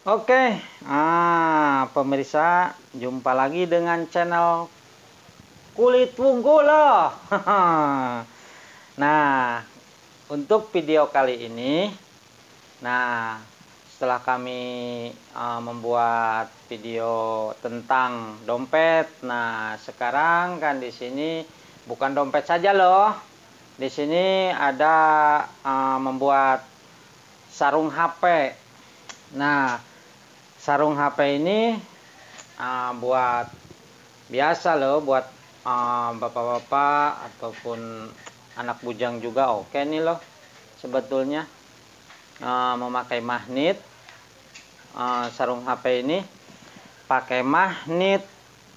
Oke, ah pemirsa, jumpa lagi dengan channel Kulit Wungkul loh. nah, untuk video kali ini, nah setelah kami uh, membuat video tentang dompet, nah sekarang kan di sini bukan dompet saja loh. Di sini ada uh, membuat sarung HP. Nah, sarung HP ini uh, buat biasa loh buat ah, bapak-bapak uh, ataupun anak bujang juga oke nih loh sebetulnya. Uh, memakai magnet uh, sarung HP ini pakai magnet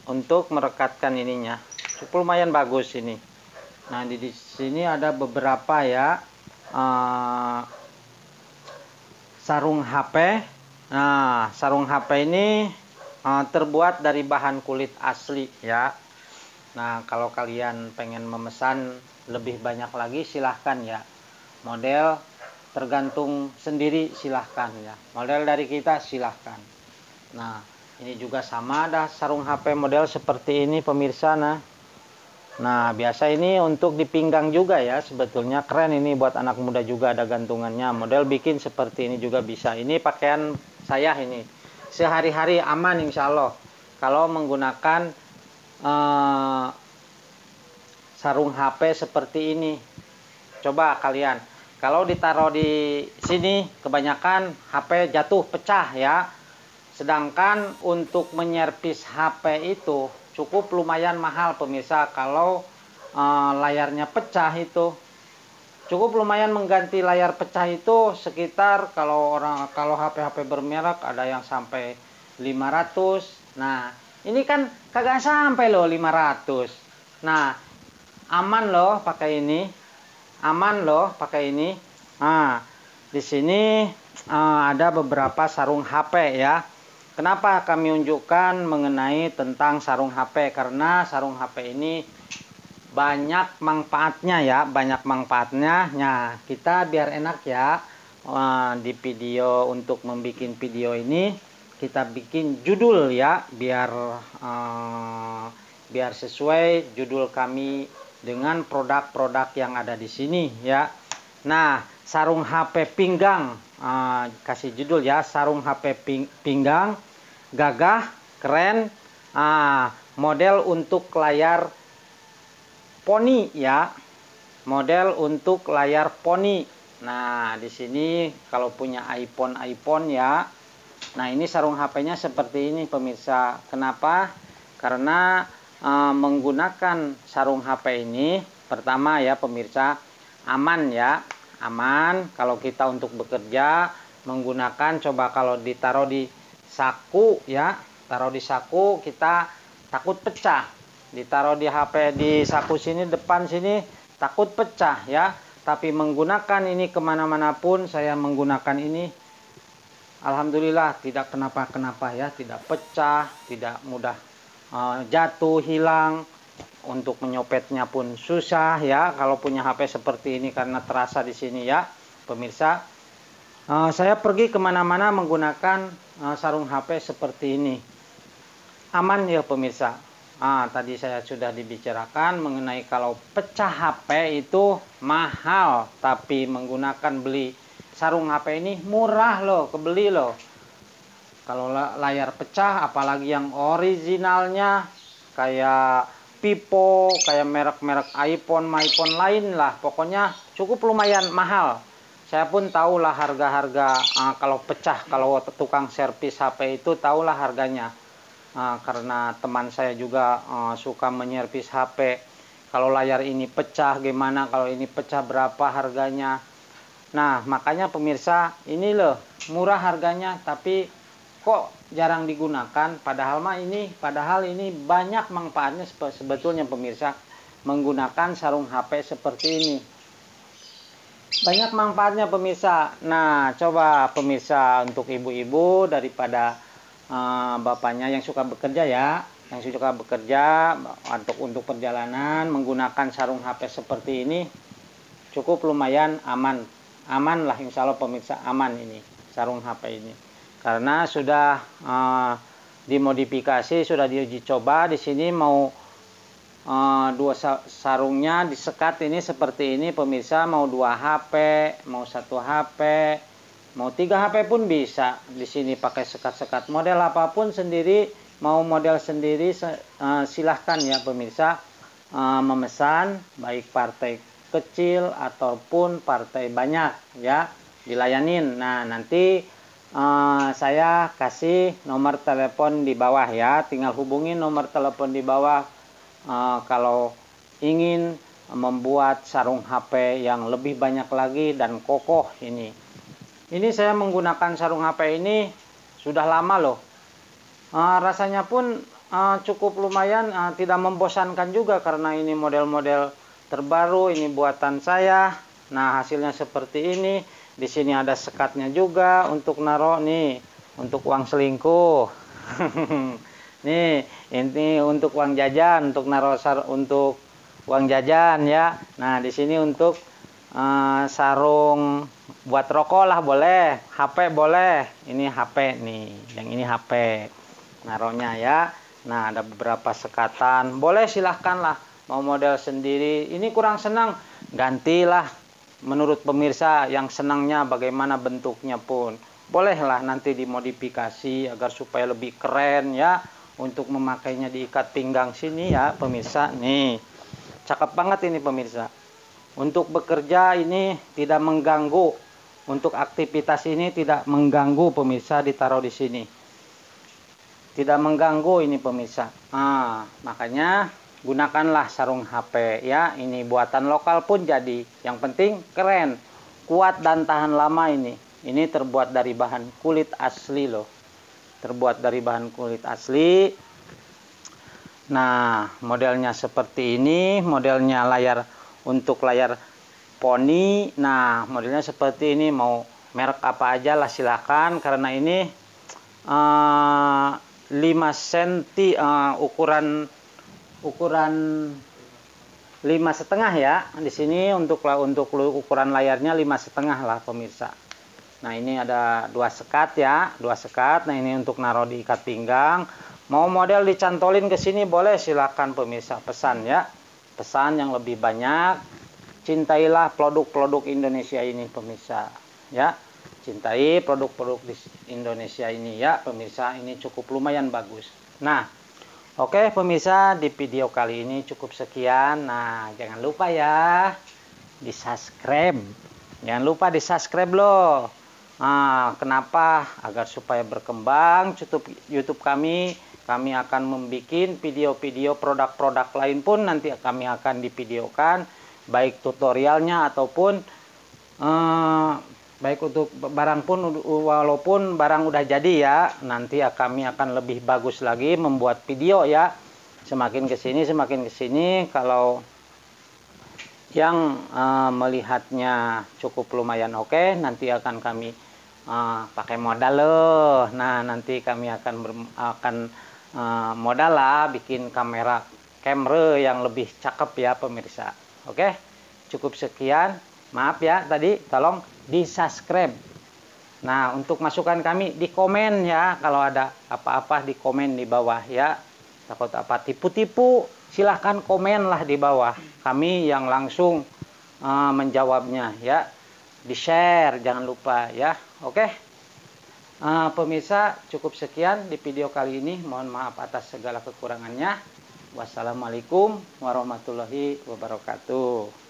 untuk merekatkan ininya. Cukup lumayan bagus ini. Nah di, di sini ada beberapa ya uh, sarung HP Nah, sarung HP ini uh, terbuat dari bahan kulit asli ya. Nah, kalau kalian pengen memesan lebih banyak lagi silahkan ya. Model tergantung sendiri silahkan ya. Model dari kita silahkan. Nah, ini juga sama ada sarung HP model seperti ini pemirsa nah. Nah, biasa ini untuk di pinggang juga ya. Sebetulnya keren ini buat anak muda juga ada gantungannya. Model bikin seperti ini juga bisa. Ini pakaian saya ini sehari-hari aman insya Allah kalau menggunakan uh, sarung HP seperti ini coba kalian kalau ditaruh di sini kebanyakan HP jatuh pecah ya sedangkan untuk menyervis HP itu cukup lumayan mahal pemirsa. Kalau uh, layarnya pecah itu cukup lumayan mengganti layar pecah itu sekitar kalau orang kalau HP-HP bermerek ada yang sampai 500 nah ini kan kagak sampai loh 500 nah aman loh pakai ini. Aman loh pakai ini. Nah di sini uh, ada beberapa sarung HP ya kenapa kami unjukkan mengenai tentang sarung HP karena sarung HP ini banyak manfaatnya ya banyak manfaatnya. Nah kita biar enak ya di video untuk membuat video ini kita bikin judul ya biar uh, biar sesuai judul kami dengan produk-produk yang ada di sini ya. Nah sarung HP pinggang. Uh, kasih judul ya sarung HP ping pinggang. Gagah keren. Uh, model untuk layar poni ya. Model untuk layar poni. Nah di sini kalau punya iPhone iPhone ya. Nah ini sarung HP-nya seperti ini pemirsa. Kenapa? Karena e, menggunakan sarung HP ini pertama ya pemirsa aman ya aman. Kalau kita untuk bekerja menggunakan coba kalau ditaruh di saku ya. Taruh di saku kita takut pecah. Ditaruh di HP di saku sini depan sini takut pecah ya. Tapi menggunakan ini ke mana-mana pun saya menggunakan ini Alhamdulillah tidak kenapa-kenapa ya. Tidak pecah tidak mudah uh, jatuh hilang untuk menyopetnya pun susah ya. Kalau punya HP seperti ini karena terasa di sini ya pemirsa. Uh, saya pergi ke mana-mana menggunakan uh, sarung HP seperti ini. Aman ya pemirsa? Ah, tadi saya sudah dibicarakan mengenai kalau pecah HP itu mahal, tapi menggunakan beli sarung HP ini murah loh, kebeli loh. Kalau layar pecah, apalagi yang originalnya kayak Vivo, kayak merek-merek iPhone, iPhone lain lah, pokoknya cukup lumayan mahal. Saya pun tahulah harga-harga ah, kalau pecah, kalau tukang servis HP itu tahulah harganya. Uh, karena teman saya juga uh, suka menyervis HP kalau layar ini pecah gimana? Kalau ini pecah berapa harganya? Nah makanya pemirsa ini loh murah harganya tapi kok jarang digunakan? Padahal mah ini padahal ini banyak manfaatnya sebetulnya pemirsa menggunakan sarung HP seperti ini. Banyak manfaatnya pemirsa. Nah coba pemirsa untuk ibu-ibu daripada uh, bapaknya yang suka bekerja ya yang suka bekerja untuk untuk perjalanan menggunakan sarung HP seperti ini cukup lumayan aman. Aman lah insya Allah pemirsa aman ini sarung HP ini karena sudah uh, dimodifikasi sudah diuji coba di sini mau uh, dua sarungnya disekat ini seperti ini pemirsa. Mau dua HP mau satu HP mau tiga HP pun bisa di sini pakai sekat-sekat. Model apa pun sendiri mau model sendiri uh, silahkan ya pemirsa. Uh, memesan baik partai kecil ataupun partai banyak ya dilayanin. Nah nanti uh, saya kasih nomor telepon di bawah ya. Tinggal hubungi nomor telepon di bawah. Uh, kalau ingin membuat sarung HP yang lebih banyak lagi dan kokoh ini. Ini saya menggunakan sarung HP ini sudah lama loh. Uh, rasanya pun cukup lumayan tidak membosankan juga karena ini model-model terbaru ini buatan saya. Nah hasilnya seperti ini di sini ada sekatnya juga untuk naruh nih untuk uang selingkuh. Nih ini untuk uang jajan untuk naruh untuk uang jajan ya. Nah di sini untuk uh, sarung buat rokok lah boleh HP boleh. Ini HP nih yang ini HP naruhnya ya. Nah ada beberapa sekatan. Boleh silahkan lah mau model sendiri. Ini kurang senang gantilah menurut pemirsa yang senangnya bagaimana bentuknya pun bolehlah nanti dimodifikasi agar supaya lebih keren ya untuk memakainya di ikat pinggang sini ya pemirsa. Nih cakep banget ini pemirsa. Untuk bekerja ini tidak mengganggu. Untuk aktivitas ini tidak mengganggu pemirsa ditaruh di sini. Tidak mengganggu ini pemirsa. Ah makanya gunakanlah sarung HP ya. Ini buatan lokal pun jadi. Yang penting keren kuat dan tahan lama ini. Ini terbuat dari bahan kulit asli loh. Terbuat dari bahan kulit asli. Nah modelnya seperti ini. Modelnya layar untuk layar poni. Nah modelnya seperti ini. Mau merek apa aja lah silakan. Karena ini uh, 5 cm uh, ukuran ukuran lima setengah ya. Di sini untuk untuk ukuran layarnya lima setengah lah pemirsa. Nah ini ada dua sekat ya dua sekat. Nah ini untuk naruh di ikat pinggang. Mau model dicantolin ke sini boleh silakan pemirsa. Pesan ya. Pesan yang lebih banyak. Cintailah produk-produk Indonesia ini pemirsa ya. Cintai produk-produk di Indonesia ini ya pemirsa. Ini cukup lumayan bagus. Nah Oke pemirsa di video kali ini cukup sekian. Nah jangan lupa ya di subscribe Jangan lupa di subscribe loh. Nah, Kenapa? Agar supaya berkembang YouTube, YouTube kami. Kami akan membuat video-video produk-produk lain pun Nanti kami akan divideokan. Baik tutorialnya ataupun uh, baik untuk barang pun walaupun barang udah jadi ya nanti kami akan lebih bagus lagi membuat video ya. Semakin ke sini semakin ke sini kalau yang uh, melihatnya cukup lumayan oke okay, nanti akan kami uh, pakai modal loh nah nanti kami akan akan uh, modal lah bikin kamera kamera yang lebih cakep ya pemirsa. Oke? Okay? cukup sekian maaf ya tadi tolong di subscribe nah untuk masukan kami di komen ya. Kalau ada apa-apa di komen di bawah ya. Takut apa tipu-tipu silahkan komen lah di bawah. Kami yang langsung uh, menjawabnya ya. Di share jangan lupa ya. Oke? Okay? uh, pemirsa cukup sekian di video kali ini. Mohon maaf atas segala kekurangannya. Wassalamualaikum warahmatullahi wabarakatuh